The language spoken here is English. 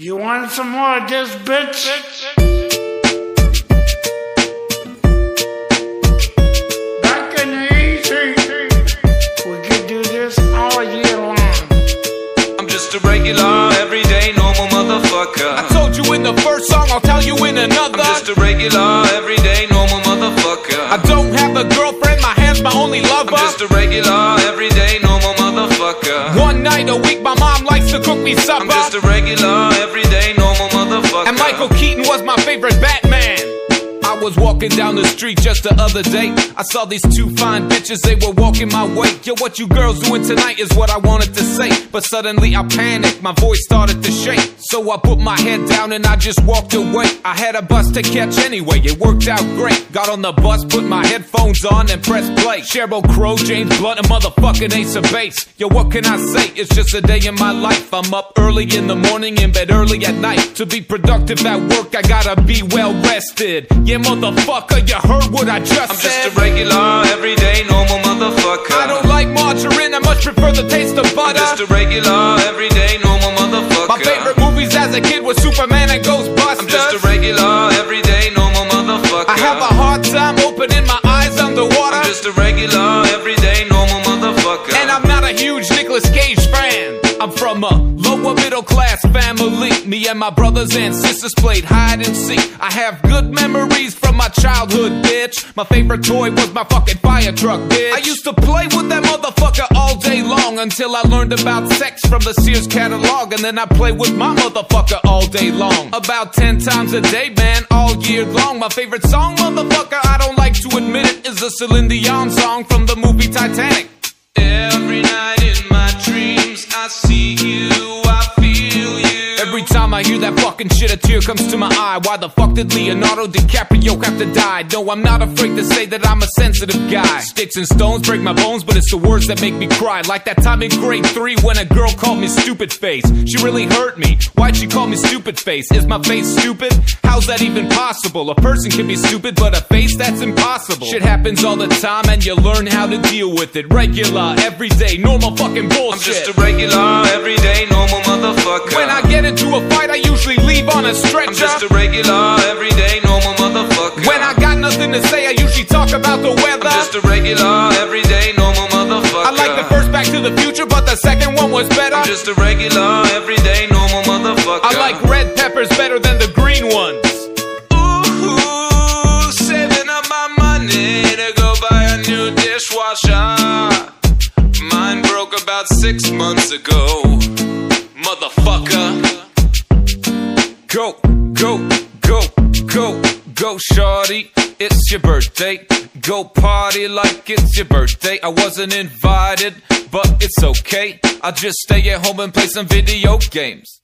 You want some more of this, bitch? Back in the easy, we could do this all year long. I'm just a regular, everyday, normal motherfucker. I told you in the first song, I'll tell you in another. I'm just a regular, everyday, normal motherfucker. I don't have a girlfriend, my hand's my only lover. I'm just a regular, everyday, normal motherfucker. One night a week, my mom to cook me supper. I'm just a regular, everyday, normal motherfucker. and Michael Keaton was my favorite was walking down the street just the other day. I saw these two fine bitches, they were walking my way. Yo, what you girls doing tonight is what I wanted to say. But suddenly I panicked, my voice started to shake. So I put my head down and I just walked away. I had a bus to catch anyway, it worked out great. Got on the bus, put my headphones on and pressed play. Sheryl Crow, James Blunt, and motherfucking Ace of Base. Yo, what can I say? It's just a day in my life. I'm up early in the morning, in bed early at night. To be productive at work, I gotta be well rested. Yeah, motherfucker, you heard what I just I'm said. just a regular, everyday, normal motherfucker. I don't like margarine, I much prefer the taste of butter. I'm just a regular, everyday, normal motherfucker. My favorite movies as a kid was Superman and Ghostbusters. I'm just a regular, everyday, normal motherfucker. I have a hard time opening my eyes underwater. I'm just a regular, everyday, normal motherfucker. and I'm not a huge Nicolas middle class family. Me and my brothers and sisters played hide and seek. I have good memories from my childhood, bitch. My favorite toy was my fucking fire truck, bitch. I used to play with that motherfucker all day long until I learned about sex from the Sears catalog. And then I play with my motherfucker all day long. About 10 times a day, man, all year long. My favorite song, motherfucker, I don't like to admit it, is a Celine Dion song from the movie Titanic. Fucking shit, a tear comes to my eye. Why the fuck did Leonardo DiCaprio have to die? No, I'm not afraid to say that I'm a sensitive guy. Sticks and stones break my bones, but it's the words that make me cry. Like that time in grade three when a girl called me stupid face. She really hurt me. Why'd she call me stupid face? Is my face stupid? How's that even possible? A person can be stupid, but a face that's impossible. Shit happens all the time, and you learn how to deal with it. Regular, everyday, normal fucking bullshit. I'm just a regular, everyday, normal motherfucker. When I get into a fight, I usually leave on a stretcher. I'm just a regular, everyday, normal motherfucker. when I got nothing to say, I usually talk about the weather. I'm just a regular, everyday, normal motherfucker. I like the first Back to the Future, but the second one was better. I'm just a regular, everyday, normal motherfucker. I like red peppers better than the green ones. Ooh, saving up my money to go buy a new dishwasher. Mine broke about six months ago. Motherfucker. Go, go, go, go, go, shorty. It's your birthday. Go party like it's your birthday. I wasn't invited, but it's okay. I'll just stay at home and play some video games.